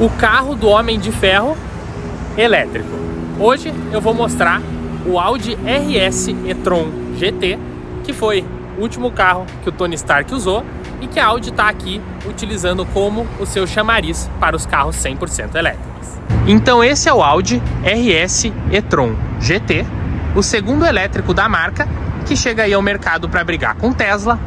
o carro do Homem de Ferro elétrico. Hoje eu vou mostrar o Audi RS e-tron GT, que foi o último carro que o Tony Stark usou e que a Audi está aqui utilizando como o seu chamariz para os carros 100% elétricos. Então esse é o Audi RS e-tron GT, o segundo elétrico da marca, que chega aí ao mercado para brigar com Tesla,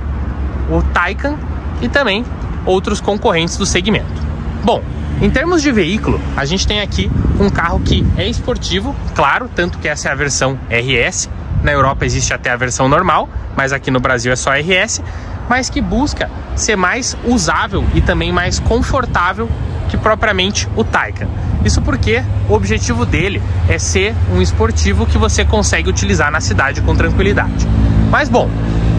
o Taycan e também outros concorrentes do segmento. Bom, em termos de veículo, a gente tem aqui um carro que é esportivo, claro, tanto que essa é a versão RS. Na Europa existe até a versão normal, mas aqui no Brasil é só RS, mas que busca ser mais usável e também mais confortável que propriamente o Taycan. Isso porque o objetivo dele é ser um esportivo que você consegue utilizar na cidade com tranquilidade. Mas bom,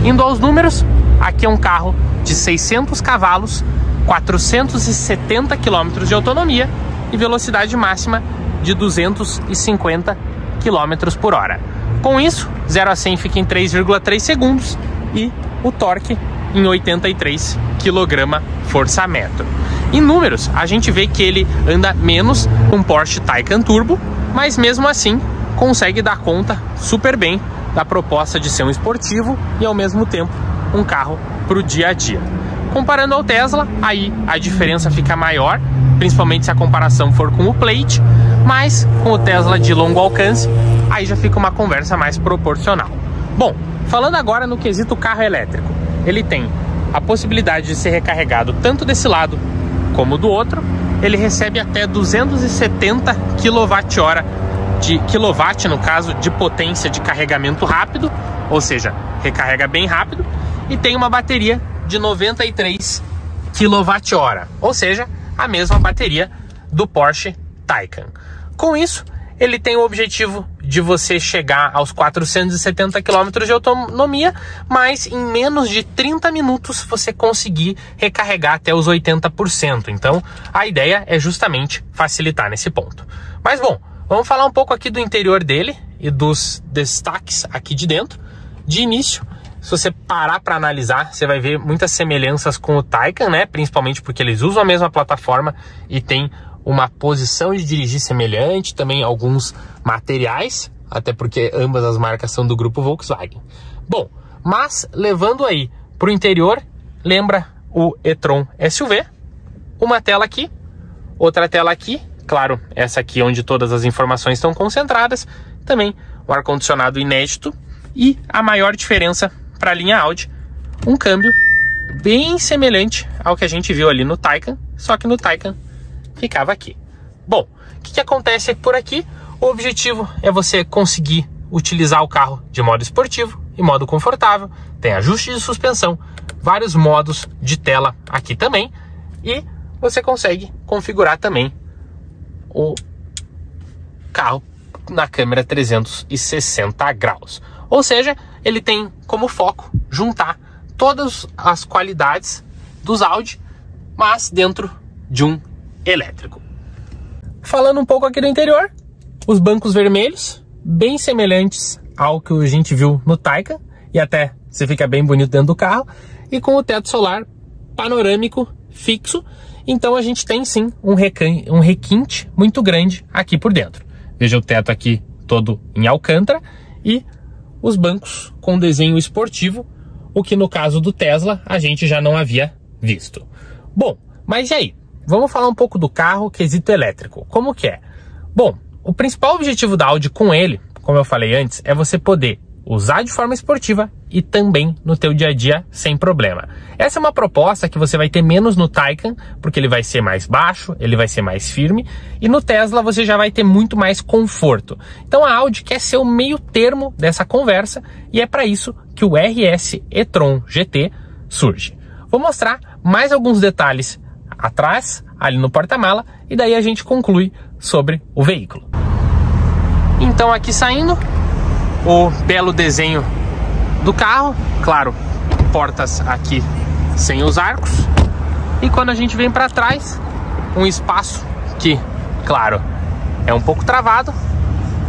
indo aos números, aqui é um carro de 600 cavalos 470 km de autonomia e velocidade máxima de 250 km por hora. Com isso, 0 a 100 fica em 3,3 segundos e o torque em 83 kg força metro. Em números, a gente vê que ele anda menos com Porsche Taycan Turbo, mas mesmo assim consegue dar conta super bem da proposta de ser um esportivo e ao mesmo tempo um carro para o dia a dia. Comparando ao Tesla, aí a diferença fica maior, principalmente se a comparação for com o Plate, mas com o Tesla de longo alcance, aí já fica uma conversa mais proporcional. Bom, falando agora no quesito carro elétrico, ele tem a possibilidade de ser recarregado tanto desse lado como do outro, ele recebe até 270 kWh de kilowatt no caso de potência de carregamento rápido, ou seja, recarrega bem rápido e tem uma bateria de 93 kWh, ou seja, a mesma bateria do Porsche Taycan. Com isso, ele tem o objetivo de você chegar aos 470 km de autonomia, mas em menos de 30 minutos você conseguir recarregar até os 80%. Então, a ideia é justamente facilitar nesse ponto. Mas bom, vamos falar um pouco aqui do interior dele e dos destaques aqui de dentro. De início, se você parar para analisar, você vai ver muitas semelhanças com o Taycan, né? Principalmente porque eles usam a mesma plataforma e tem uma posição de dirigir semelhante, também alguns materiais, até porque ambas as marcas são do grupo Volkswagen. Bom, mas levando aí para o interior, lembra o e-tron SUV, uma tela aqui, outra tela aqui, claro, essa aqui onde todas as informações estão concentradas, também o ar-condicionado inédito e a maior diferença para a linha Audi um câmbio bem semelhante ao que a gente viu ali no Taycan, só que no Taycan ficava aqui. Bom, o que, que acontece por aqui? O objetivo é você conseguir utilizar o carro de modo esportivo e modo confortável, tem ajuste de suspensão, vários modos de tela aqui também e você consegue configurar também o carro na câmera 360 graus. Ou seja, ele tem como foco juntar todas as qualidades dos Audi, mas dentro de um elétrico. Falando um pouco aqui do interior, os bancos vermelhos, bem semelhantes ao que a gente viu no Taycan, e até você fica bem bonito dentro do carro, e com o teto solar panorâmico fixo, então a gente tem sim um, um requinte muito grande aqui por dentro. Veja o teto aqui todo em alcântara e os bancos com desenho esportivo, o que no caso do Tesla a gente já não havia visto. Bom, mas e aí? Vamos falar um pouco do carro quesito elétrico. Como que é? Bom, o principal objetivo da Audi com ele, como eu falei antes, é você poder usar de forma esportiva e também no teu dia a dia sem problema. Essa é uma proposta que você vai ter menos no Taycan, porque ele vai ser mais baixo, ele vai ser mais firme, e no Tesla você já vai ter muito mais conforto. Então a Audi quer ser o meio termo dessa conversa e é para isso que o RS e-tron GT surge. Vou mostrar mais alguns detalhes atrás, ali no porta-mala, e daí a gente conclui sobre o veículo. Então aqui saindo, o belo desenho do carro, claro, portas aqui sem os arcos. E quando a gente vem para trás, um espaço que, claro, é um pouco travado,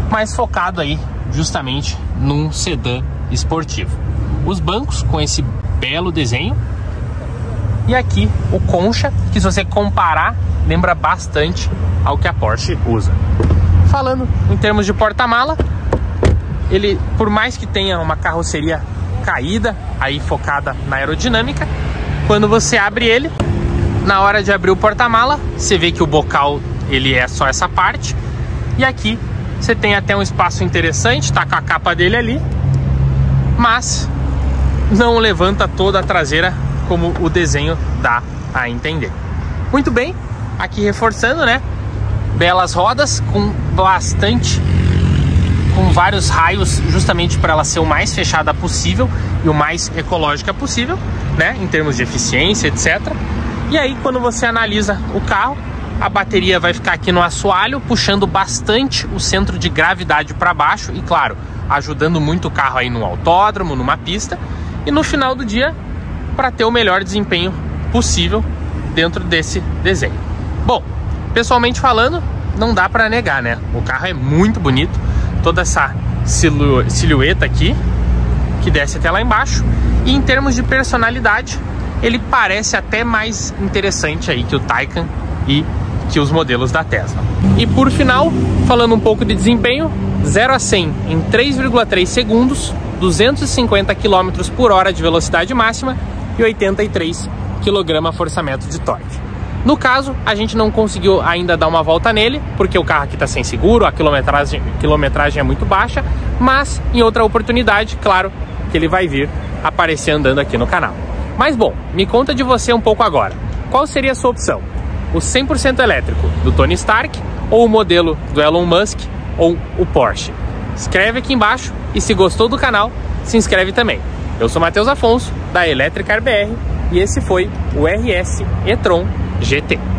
mas focado aí justamente num sedã esportivo. Os bancos com esse belo desenho, E aqui o Concha, que se você comparar, lembra bastante ao que a Porsche usa. Falando em termos de porta-mala, ele, por mais que tenha uma carroceria caída, aí focada na aerodinâmica, quando você abre ele, na hora de abrir o porta-mala, você vê que o bocal ele é só essa parte. E aqui você tem até um espaço interessante, tá com a capa dele ali, mas não levanta toda a traseira como o desenho dá a entender. Muito bem, aqui reforçando, né? Belas rodas com bastante com vários raios justamente para ela ser o mais fechada possível e o mais ecológica possível, né, em termos de eficiência, etc. E aí quando você analisa o carro, a bateria vai ficar aqui no assoalho, puxando bastante o centro de gravidade para baixo e claro, ajudando muito o carro aí no autódromo, numa pista. E no final do dia, para ter o melhor desempenho possível dentro desse desenho. Bom, pessoalmente falando, não dá para negar, né? O carro é muito bonito, toda essa silu silhueta aqui que desce até lá embaixo. E em termos de personalidade, ele parece até mais interessante aí que o Taycan e que os modelos da Tesla. E por final, falando um pouco de desempenho, 0 a 100 em 3,3 segundos, 250 km por hora de velocidade máxima e 83 kgfm de torque. No caso, a gente não conseguiu ainda dar uma volta nele, porque o carro aqui está sem seguro, a quilometragem, quilometragem é muito baixa, mas em outra oportunidade, claro, que ele vai vir aparecer andando aqui no canal. Mas bom, me conta de você um pouco agora. Qual seria a sua opção? O 100% elétrico do Tony Stark ou o modelo do Elon Musk ou o Porsche? Escreve aqui embaixo e se gostou do canal, se inscreve também. Eu sou Matheus Afonso, da Electric BR, e esse foi o RS e-tron GT.